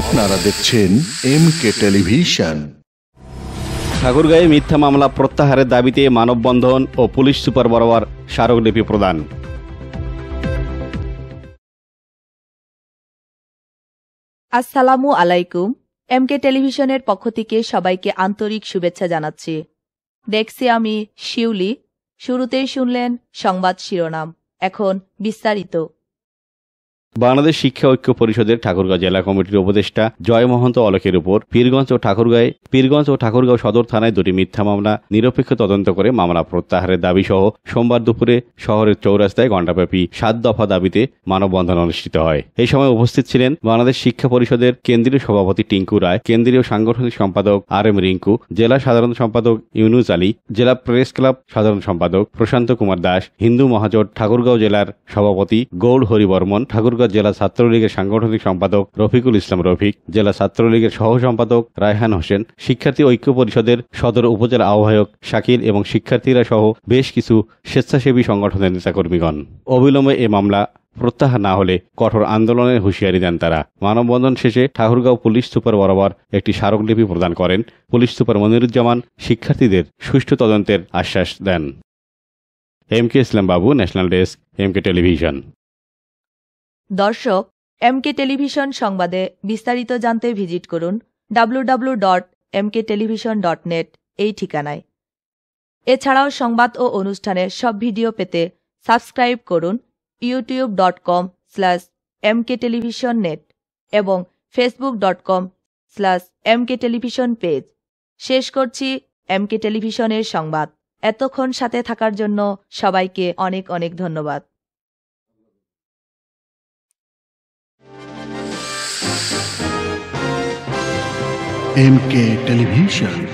আপনারা দেখছেন M K television ঠাকুরগাঁয়ে মিথ্যা মামলা প্রত্যাহারের দাবিতে মানববন্ধন ও পুলিশ সুপার বরাবর স্মারকলিপি প্রদান। আসসালামু আলাইকুম। এমকে টেলিভিশনের পক্ষ থেকে সবাইকে আন্তরিক শুভেচ্ছা জানাচ্ছি। দেখছি আমি শিউলি। শুরুতেই শুনলেন সংবাদ শিরোনাম। এখন বিস্তারিত। বাংলাদেশ শিক্ষা ঐক্য পরিষদের ঠাকুরগাঁও জেলা কমিটির উপদেষ্টা জয় মহন্ত অলোকের উপর পীরগঞ্জ ও ঠাকুরগাঁয়ে, পীরগঞ্জ ও ঠাকুরগাঁও সদর থানায় দুটি মিথ্যা মামলা, নিরপেক্ষ তদন্ত করে মামলা প্রত্যাহারের দাবি সহ সোমবার দুপুরে শহরের চৌরাস্তায় ঘণ্টাব্যাপী সাত দফা দাবিতে মানববন্ধন অনুষ্ঠিত হয়। এই সময় উপস্থিত ছিলেন বাংলাদেশ শিক্ষা পরিষদের কেন্দ্রীয় সভাপতি টিঙ্কু রায়, কেন্দ্রীয় সাংগঠনিক সম্পাদক আর এম রিঙ্কু, জেলা সাধারণ সম্পাদক ইউনুস আলী, জেলা প্রেস ক্লাব সাধারণ সম্পাদক প্রশান্ত কুমার দাস, হিন্দু মহাজোট ঠাকুরগাঁও জেলার সভাপতি গৌড় হরিবর্মন ঠাকুরগাঁও জেলা ছাত্রলীগের সাংগঠনিক সম্পাদক রফিকুল ইসলাম রফিক, জেলা ছাত্রলীগের সহ সম্পাদক রায়হান হোসেন, শিক্ষার্থী ঐক্য পরিষদের সদর উপজেলা আহ্বায়ক শাকিল এবং শিক্ষার্থীরা সহ বেশ কিছু স্বেচ্ছাসেবী সংগঠনের নেতাকর্মীগণ। অবিলম্বে এ মামলা প্রত্যাহার না হলে কঠোর আন্দোলনের হুঁশিয়ারি দেন তারা। মানববন্ধন শেষে ঠাকুরগাঁও পুলিশ সুপার বরাবর একটি স্মারকলিপি প্রদান করেন পুলিশ সুপার মনিরুজ্জামান, শিক্ষার্থীদের সুষ্ঠু তদন্তের আশ্বাস দেন। M K Islam Babu, national desk, M K television. দর্শক, এমকে টেলিভিশন সংবাদে বিস্তারিত জানতে ভিজিট করুন www.mkTelevision.net dot MK television dot net এই ঠিকানায়। এছাড়াও সংবাদ ও অনুষ্ঠানের সব ভিডিও পেতে সাবস্ক্রাইব করুন YouTube dot com slash MK television net এবং Facebook dot com slash MK television page শেষ করছি এমকে টেলিভিশনের সংবাদ। এতক্ষণ সাথে থাকার জন্য সবাইকে অনেক অনেক ধন্যবাদ। M K television